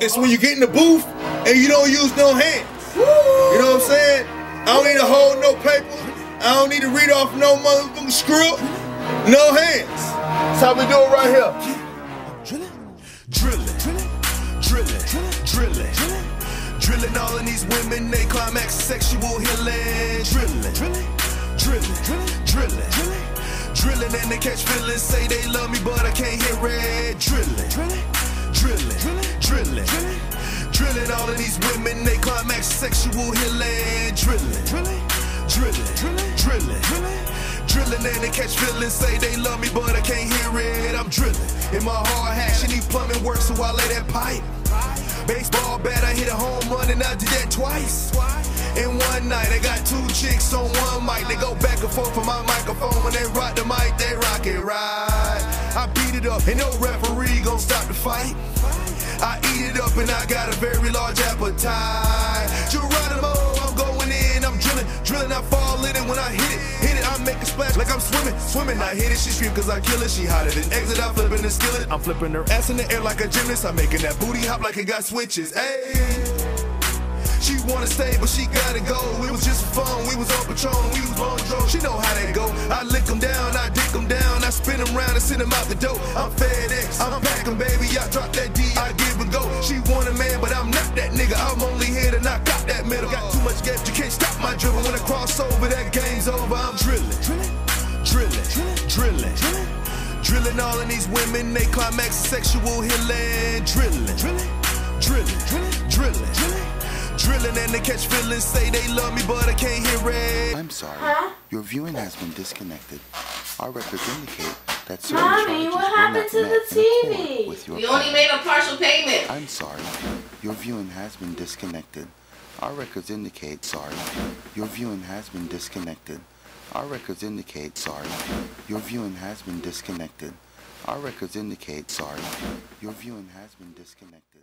it's when you get in the booth and you don't use no hands. You know what I'm saying? I don't need to hold no paper. I don't need to read off no motherfucking script. No hands. That's how we do it right here. Drilling, drilling, drilling, drilling, drilling. All of these women, they climax sexual healing. Drilling, drilling, drilling, drilling, drilling, and they catch feelings. Say they love me, but I can't hear it. Drilling, these women, they climax sexual healing. Drilling, drilling, drilling, drilling, drilling, and they catch feelings. Say they love me, but I can't hear it. I'm drilling in my hard hat. She need plumbing work, so I lay that pipe. Baseball bat, I hit a home run and I did that twice. In one night, I got two chicks on one mic. They go back and forth from my microphone. When they rock the mic, they rock it right. I beat it up, and no referee gon' stop the fight. I eat it up, and I got a very large appetite. Geronimo, I'm going in, I'm drilling, drilling, I fall in it when I hit it, hit it, I make a splash like I'm swimming, swimming. I hit it, she scream cause I kill it. She hotter than exit, I'm flipping the skillet. I'm flipping her ass in the air like a gymnast. I'm making that booty hop like it got switches. Hey. She wanna stay, but she gotta go. It was just for fun. We was on Patron, we was on drone. She know how that go. I lick them down, I dick them down, I spin them round and send them out the door. I'm FedEx, I'm packing, baby. I drop that D, I give and go. She Drilling all of these women, they climax sexual healing. Drilling, drilling, drilling, drilling, drilling. Drilling and they catch feelings, say they love me, but I can't hear it. I'm sorry. Huh? Your viewing has been disconnected. Our records indicate that certain Mommy, charges what happened not to met the TV? With your We only made a partial payment. I'm sorry. Your viewing has been disconnected. Our records indicate sorry. Your viewing has been disconnected. Our records indicate sorry. Your viewing has been disconnected. Our records indicate sorry. Your viewing has been disconnected.